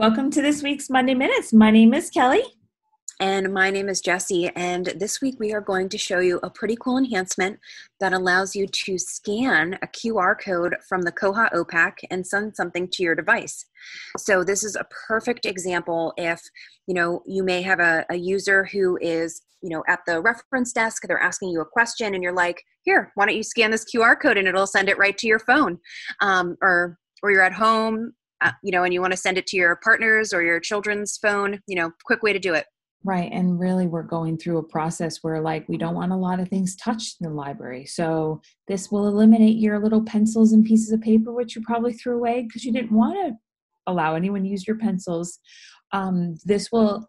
Welcome to this week's Monday Minutes. My name is Kelly. And my name is Jessie. And this week we are going to show you a pretty cool enhancement that allows you to scan a QR code from the Koha OPAC and send something to your device. So this is a perfect example if you know you may have a, a user who is you know at the reference desk they're asking you a question and you're like here why don't you scan this qr code and it'll send it right to your phone um, or or you're at home uh, you know and you want to send it to your partners or your children's phone you know quick way to do it Right. And really, we're going through a process where, like, we don't want a lot of things touched in the library. So, this will eliminate your little pencils and pieces of paper, which you probably threw away because you didn't want to allow anyone to use your pencils. Um, this will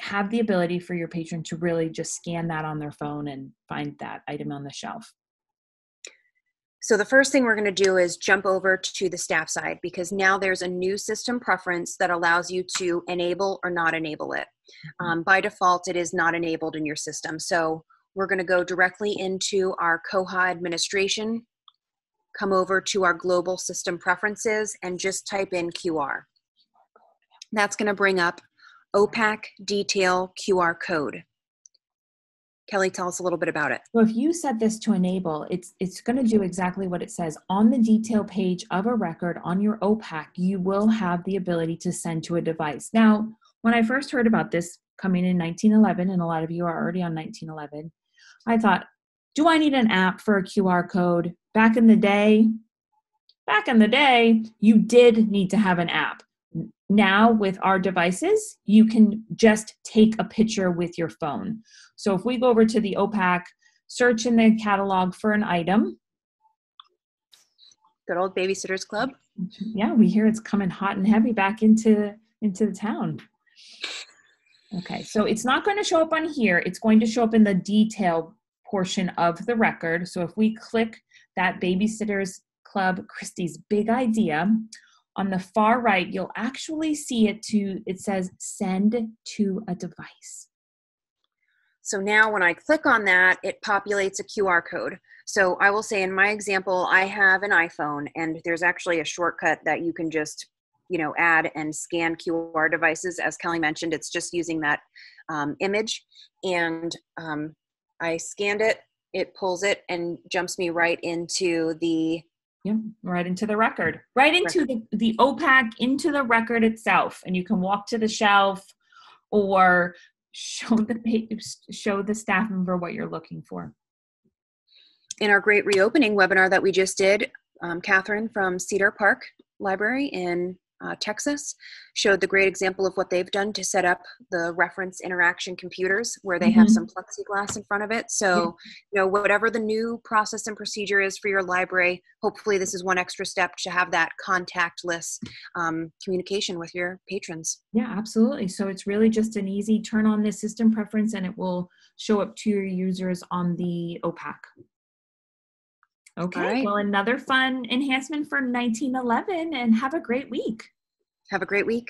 have the ability for your patron to really just scan that on their phone and find that item on the shelf. So the first thing we're going to do is jump over to the staff side because now there's a new system preference that allows you to enable or not enable it. Mm-hmm. Um, by default, it is not enabled in your system. So we're going to go directly into our Koha administration, come over to our global system preferences and just type in QR. That's going to bring up OPAC detail QR code. Kelly, tell us a little bit about it. So if you set this to enable, it's it's going to do exactly what it says. On the detail page of a record on your OPAC, you will have the ability to send to a device. Now, when I first heard about this coming in 1911, and a lot of you are already on 1911, I thought, do I need an app for a QR code? Back in the day, back in the day, you did need to have an app. Now, with our devices, you can just take a picture with your phone. So if we go over to the OPAC, search in the catalog for an item. Good old Babysitters Club. Yeah, we hear it's coming hot and heavy back into into the town. Okay, so it's not going to show up on here. It's going to show up in the detail portion of the record. So if we click that Babysitters Club Kristy's big idea, on the far right, you'll actually see it to, it says send to a device. So now when I click on that, it populates a QR code. So I will say in my example, I have an iPhone and there's actually a shortcut that you can just, you know, add and scan QR devices. As Kelly mentioned, it's just using that um, image. And um, I scanned it, it pulls it and jumps me right into the yeah, right into the record, right into the, the OPAC, into the record itself. And you can walk to the shelf or show the show the staff member what you're looking for. In our great reopening webinar that we just did, um, Catherine from Cedar Park Library in uh, Texas showed the great example of what they've done to set up the reference interaction computers where they mm-hmm. have some plexiglass in front of it. So, yeah. you know, whatever the new process and procedure is for your library, hopefully this is one extra step to have that contactless um, communication with your patrons. Yeah, absolutely. So it's really just an easy turn on the system preference and it will show up to your users on the OPAC. Okay, right. well, another fun enhancement for 1911 and have a great week. Have a great week.